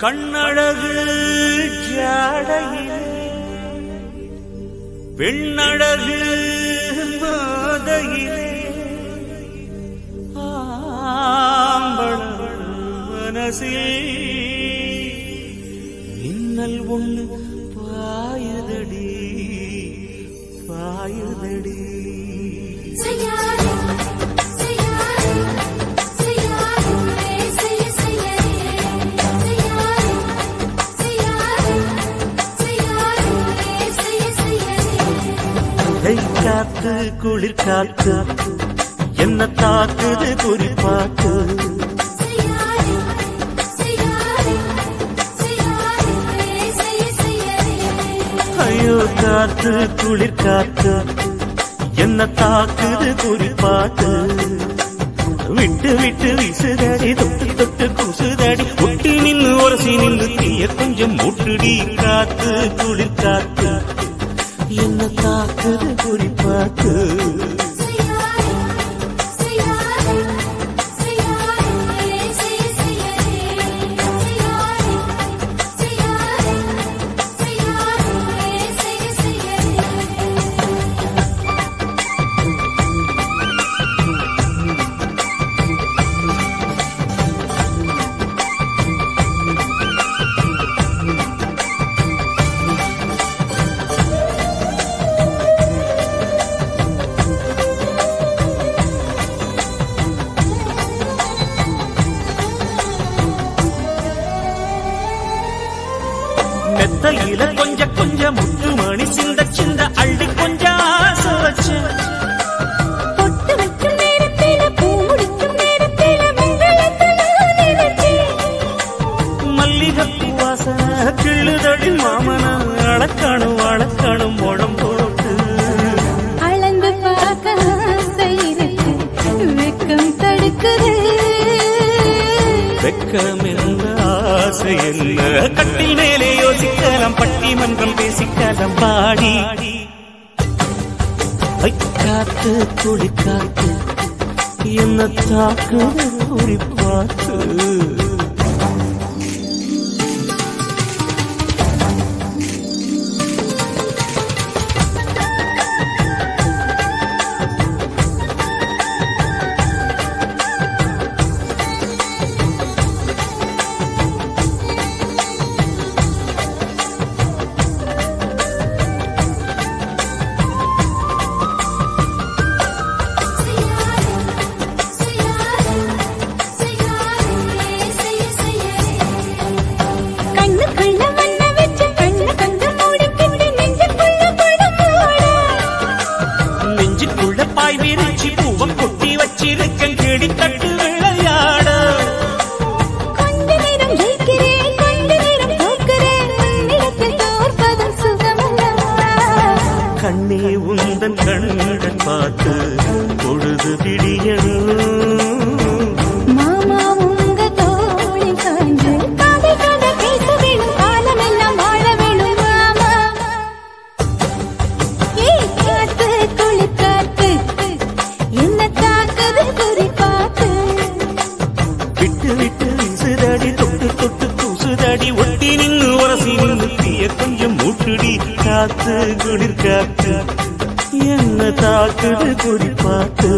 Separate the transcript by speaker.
Speaker 1: கண்ணழகு ஜாடையிலே பெண்ணழகு மாதையிலே ஆம்பள மனசில் மின்னல் ஒண்ணு பாயுதடி பாயுதடி. காத்து குளிர் காத்து என்ன தாக்குது குறிப்பாத்து ஐயோ காத்து குளிர் காத்து என்ன தாக்குது குறிப்பாத்து விட்டு விட்டு விசுதடி தொட்டு தொட்டு குசுதடி ஒட்டி நின்னு ஒரசி நின்று தீய கொஞ்சம் முட்டுடி காத்து குளிர் காத்து என்ன தாக்குது
Speaker 2: குறிப்பாக்கு?
Speaker 1: மெத்தையில கொஞ்ச கொஞ்ச முத்து மணி சிந்த சிந்த அள்ளி கொஞ்சம் ஆசை வச்சேன்
Speaker 2: பொட்டு வைக்கும் நேரத்தில பூ முடிக்கும் நேரத்தில
Speaker 1: மல்லிகைப்பூ வாசனை கிள்ளுதடி மாமன அளக்கணும் அளக்கணும்
Speaker 2: இருக்கு வெக்கம் தடுக்குது.
Speaker 1: வெக்கம் என்ன ஆசை என்ன? கட்டில் மன்றம் பேசி கலம் பாடி. காத்து குடி காத்து என்ன தாக்கு குறி
Speaker 2: கண்ணே
Speaker 1: உந்தன் கண்கள் பார்த்து பொழுது பிடியணும்
Speaker 2: மாமா உங்க தோழி
Speaker 1: காத்து குளிர் காத்து என்ன தாக்குது குறி பார்த்து